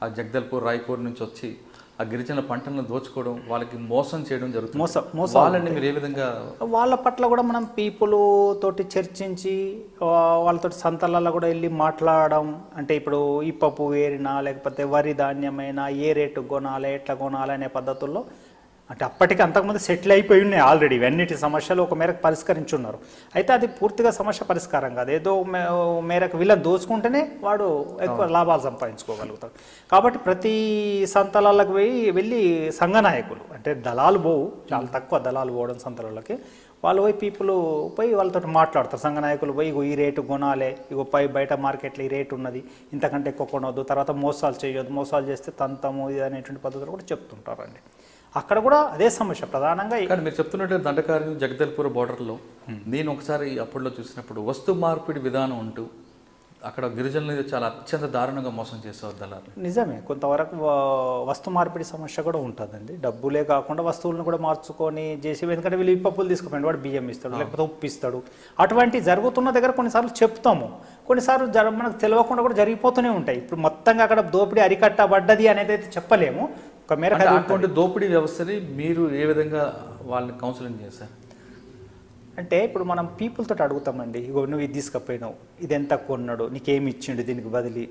ఆ జగదల్పూర్ రాయ్పూర్ నుంచి వచ్చి ఆ గిరిజన పంటలను దోచుకోవడం వాళ్ళకి మోసం చేయడం జరుగుతుంది. మోసం మోసం వాళ్ళని మీరు ఏ విధంగా వాళ్ళ పట్ల కూడా మనం పీపుల్ తోటి చర్చించి ఆ, వాళ్ళతోటి సంతలలో కూడా వెళ్ళి మాట్లాడడం అంటే ఇప్పుడు ఈ పప్పు వేరినా లేకపోతే వరి ధాన్యమైనా ఏ రేటు కొనాలి ఎట్లా కొనాలి అనే పద్ధతుల్లో అంటే అప్పటికి అంతకుముందు సెటిల్ అయిపోయి ఉన్నాయి ఆల్రెడీ. ఇవన్నిటి సమస్యలు ఒక మేరకు పరిష్కరించున్నారు. అయితే అది పూర్తిగా సమస్య పరిష్కారం కాదు. ఏదో మేరకు వీళ్ళని దోచుకుంటేనే వాడు ఎక్కువ లాభాలు సంపాదించుకోగలుగుతాడు. కాబట్టి ప్రతి సంతలాలకు పోయి వెళ్ళి సంఘ నాయకులు అంటే దళాలు పోవు. చాలా తక్కువ దళాలు పోవడం సంతలకి వాళ్ళు పోయి పీపుల్ పోయి వాళ్ళతో మాట్లాడతారు. సంఘ నాయకులు పోయి ఇగో ఈ రేటు కొనాలి. ఇగో పై బయట మార్కెట్లో ఈ రేటు ఉన్నది. ఇంతకంటే ఎక్కువ కొనవద్దు తర్వాత మోసాలు చేయొద్దు. మోసాలు చేస్తే తంతము ఇది అనేటువంటి పద్ధతులు కూడా చెప్తుంటారండి. అక్కడ కూడా అదే సమస్య ప్రధానంగా కానీ మీరు చెప్తున్నట్టు దండకార్యం జగదల్పూర్ బార్డర్లో నేను ఒకసారి అప్పుడులో చూసినప్పుడు వస్తు మార్పిడి విధానం అంటూ అక్కడ గిరిజనులు చాలా అత్యంత దారుణంగా మోసం చేసేవారు దళాలు నిజమే కొంతవరకు వస్తు మార్పిడి సమస్య కూడా ఉంటుందండి. డబ్బులే కాకుండా వస్తువులను కూడా మార్చుకొని చేసి ఎందుకంటే వీళ్ళు పప్పులు తీసుకుపోయింది వాడు బియ్యం ఇస్తాడు లేకపోతే ఉప్పు ఇస్తాడు. అటువంటి జరుగుతున్న దగ్గర కొన్నిసార్లు చెప్తాము. కొన్నిసార్లు జర మనకు తెలియకుండా కూడా జరిగిపోతూనే ఉంటాయి. ఇప్పుడు మొత్తంగా అక్కడ దోపిడీ అరికట్టబడ్డది అనేది అయితే చెప్పలేము. ఒక అది అటువంటి దోపిడీ వ్యవస్థని మీరు ఏ విధంగా వాళ్ళని కౌన్సిలింగ్ చేశారు? అంటే ఇప్పుడు మనం పీపుల్ తోటి అడుగుతామండి ఇగో నువ్వు ఇది తీసుకుపోయినావు ఇది ఎంత కొన్నాడు నీకేమి ఇచ్చిండు దీనికి బదిలీ?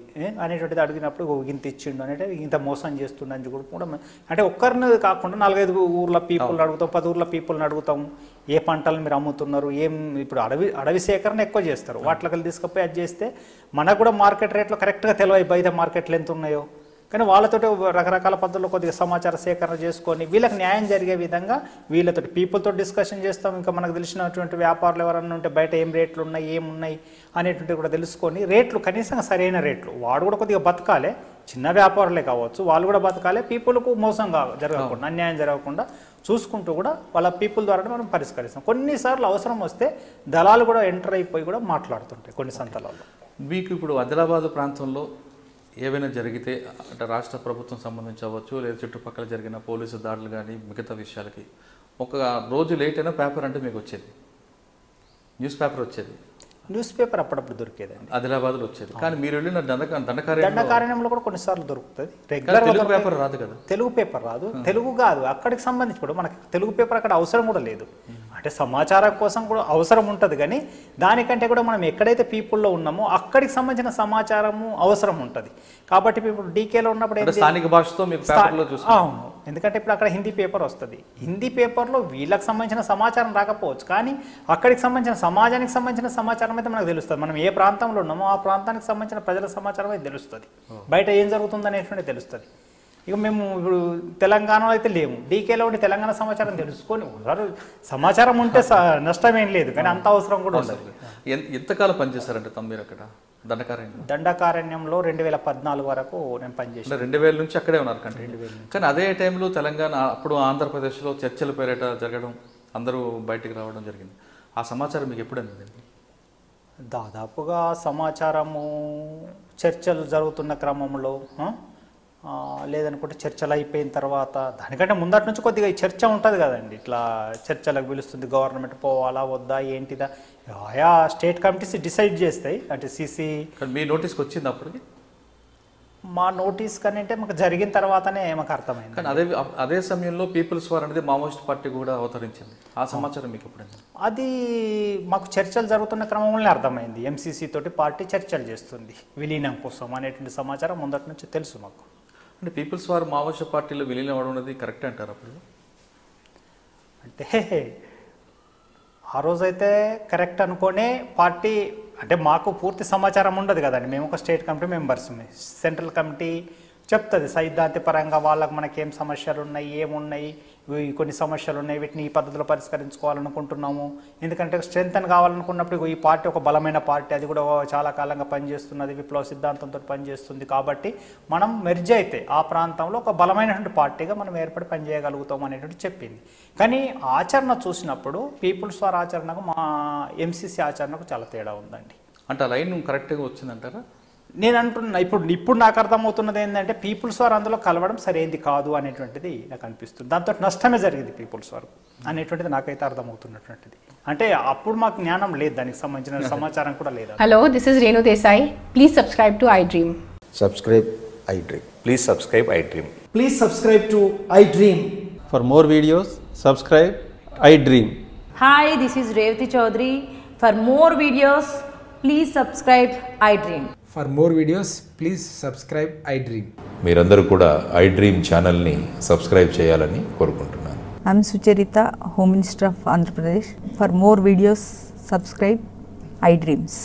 అనేటువంటిది అడిగినప్పుడు ఇంత ఇచ్చిండు అంటే ఇంత మోసం చేస్తుండ అని కూడా అంటే ఒక్కరిని కాకుండా నాలుగైదు ఊర్ల పీపుల్ని అడుగుతాం పది ఊర్ల పీపుల్ని అడుగుతాం ఏ పంటలు మీరు అమ్ముతున్నారు ఏం ఇప్పుడు అడవి అడవి సేకరణ ఎక్కువ చేస్తారు వాటికి తీసుకుపోయి అది చేస్తే మనకు కూడా మార్కెట్ రేట్లో కరెక్ట్గా తెలియదు బయట మార్కెట్లు ఎంత ఉన్నాయో. కానీ వాళ్ళతో రకరకాల పద్ధతుల్లో కొద్దిగా సమాచార సేకరణ చేసుకొని వీళ్ళకి న్యాయం జరిగే విధంగా వీళ్ళతో పీపుల్తో డిస్కషన్ చేస్తాం. ఇంకా మనకు తెలిసినటువంటి వ్యాపారులు ఎవరన్నా ఉంటే బయట ఏం రేట్లు ఉన్నాయి ఏమున్నాయి అనేటువంటివి కూడా తెలుసుకొని రేట్లు కనీసం సరైన రేట్లు. వాడు కూడా కొద్దిగా బతకాలి. చిన్న వ్యాపారులే కావచ్చు. వాళ్ళు కూడా బతకాలి. పీపుల్కు మోసం కా జరగకుండా అన్యాయం జరగకుండా చూసుకుంటూ కూడా వాళ్ళ పీపుల్ ద్వారా మనం పరిష్కరిస్తాం. కొన్నిసార్లు అవసరం వస్తే దళాలు కూడా ఎంటర్ అయిపోయి కూడా మాట్లాడుతుంటాయి కొన్ని సంతలలో మీకు ఇప్పుడు ఆదిలాబాద్ ప్రాంతంలో ఏవైనా జరిగితే అంటే రాష్ట్ర ప్రభుత్వం సంబంధించి అవ్వచ్చు లేదా చుట్టుపక్కల జరిగిన పోలీసు దాడులు కానీ మిగతా విషయాలకి. ఒక రోజు లేట్ అయినా పేపర్ అంటే మీకు వచ్చేది. న్యూస్ పేపర్ వచ్చేది. న్యూస్ పేపర్ అప్పుడప్పుడు దొరికేదండి. ఆదిలాబాద్లో వచ్చేది. కానీ మీరు వెళ్ళిన దండక దండకార్యం దండకారణ్యంలో కూడా కొన్నిసార్లు దొరుకుతుంది. రెగ్యులర్ తెలుగు పేపర్ రాదు కదా. తెలుగు పేపర్ రాదు. తెలుగు కాదు. అక్కడికి సంబంధించి ఇప్పుడు మనకి తెలుగు పేపర్ అక్కడ అవసరం కూడా లేదు. అంటే సమాచారం కోసం కూడా అవసరం ఉంటుంది కానీ దానికంటే కూడా మనం ఎక్కడైతే పీపుల్లో ఉన్నామో అక్కడికి సంబంధించిన సమాచారము అవసరం ఉంటుంది. కాబట్టి ఇప్పుడు డీకేలో ఉన్నప్పుడు? స్థానిక భాషతో అవును. ఎందుకంటే ఇప్పుడు అక్కడ హిందీ పేపర్ వస్తుంది. హిందీ పేపర్లో వీళ్ళకి సంబంధించిన సమాచారం రాకపోవచ్చు కానీ అక్కడికి సంబంధించిన సమాజానికి సంబంధించిన సమాచారం అయితే మనకు తెలుస్తుంది. మనం ఏ ప్రాంతంలో ఉన్నామో ఆ ప్రాంతానికి సంబంధించిన ప్రజల సమాచారం అయితే తెలుస్తుంది. బయట ఏం జరుగుతుంది అనేటువంటి తెలుస్తుంది. ఇక మేము ఇప్పుడు తెలంగాణలో అయితే లేము. డీకేలో ఉండి తెలంగాణ సమాచారం తెలుసుకొని సమాచారం ఉంటే నష్టం ఏం లేదు కానీ అంత అవసరం కూడా ఉండదు. ఎంతకాలం పనిచేశారంటే తమ్మ మీరు అక్కడ? దండకార్యంలో దండకారణ్యంలో రెండు వేల పద్నాలుగు వరకు నేను పనిచేసాను రెండు వేల నుంచి అక్కడే ఉన్నారు కంటే. కానీ అదే టైంలో తెలంగాణ అప్పుడు ఆంధ్రప్రదేశ్లో చర్చల పేరిట జరగడం అందరూ బయటికి రావడం జరిగింది. ఆ సమాచారం మీకు ఎప్పుడు అందింది? దాదాపుగా సమాచారము చర్చలు జరుగుతున్న క్రమంలో లేదనుకుంటే చర్చలు అయిపోయిన తర్వాత దానికంటే ముందటి నుంచి కొద్దిగా చర్చ ఉంటుంది కదండి. ఇట్లా చర్చలకు పిలుస్తుంది గవర్నమెంట్ పోవాలా వద్దా ఏంటిదా? ఆయా స్టేట్ కమిటీస్ డిసైడ్ చేస్తాయి. అంటే సీసీ మీ నోటీస్కి వచ్చింది అప్పటికి? మా నోటీస్ కానీ అంటే మాకు జరిగిన తర్వాతనే మాకు అర్థమైంది. కానీ అదే అదే సమయంలో పీపుల్స్ వార్ అనేది మావోయిస్ట్ పార్టీ కూడా అవతరించింది. ఆ సమాచారం మీకు అందింది అది మాకు చర్చలు జరుగుతున్న క్రమంలోనే అర్థమైంది. ఎంసీసీ తోటి పార్టీ చర్చలు చేస్తుంది. విలీనం కోసం అనేటువంటి సమాచారం ముందటి నుంచి తెలుసు మాకు. అంటే పీపుల్స్ వార్ మావోయిస్ట్ పార్టీలో విలీనం అవడం అనేది కరెక్ట్ అంటారు అప్పుడు? అంటే ఆ రోజైతే కరెక్ట్ అనుకోనే పార్టీ అంటే మాకు పూర్తి సమాచారం ఉండదు కదండి. మేము ఒక state committee members. Central committee చెప్తుంది సైద్ధాంతిపరంగా పరంగా మనకి ఏం సమస్యలు ఉన్నాయి ఏమున్నాయి కొన్ని సమస్యలు ఉన్నాయి వీటిని ఈ పద్ధతిలో పరిష్కరించుకోవాలనుకుంటున్నాము. ఎందుకంటే స్ట్రెంగ్త్ అని కావాలనుకున్నప్పుడు ఈ పార్టీ ఒక బలమైన పార్టీ అది కూడా చాలా కాలంగా పనిచేస్తున్నది విప్లవ సిద్ధాంతంతో పనిచేస్తుంది కాబట్టి మనం మెర్జ్ అయితే ఆ ప్రాంతంలో ఒక బలమైనటువంటి పార్టీగా మనం ఏర్పడి పనిచేయగలుగుతాం అనేటువంటి చెప్పింది. కానీ ఆచరణ చూసినప్పుడు పీపుల్స్ వార్ ఆచరణకు మా ఎంసీసీ ఆచరణకు చాలా తేడా ఉందండి. అంటే లైన్ కరెక్ట్గా వచ్చిందంటారా? నేను అంటున్నా ఇప్పుడు ఇప్పుడు నాకు అర్థమవుతున్నది ఏంటంటే పీపుల్స్ వారు అందులో కలవడం సరైనది కాదు అనేటువంటిది నాకు అనిపిస్తుంది. దాంతో నష్టమే జరిగింది పీపుల్స్ వారు అనేటువంటిది నాకైతే అర్థమవుతున్నటువంటిది. అంటే అప్పుడు మాకు జ్ఞానం లేదు దానికి సంబంధించిన సమాచారం కూడా లేదు? Hello this is Renu Desai please subscribe to iDream subscribe iDream please subscribe iDream please subscribe to iDream for more videos subscribe iDream hi this is Revathi Chowdary for more videos please subscribe iDream for more videos please subscribe iDream. మీరందరూ కూడా I dream ఛానల్ని subscribe చేయాలని కోరుకుంటున్నాను. I'm Sucharita home minister of Andhra Pradesh for more videos subscribe I dreams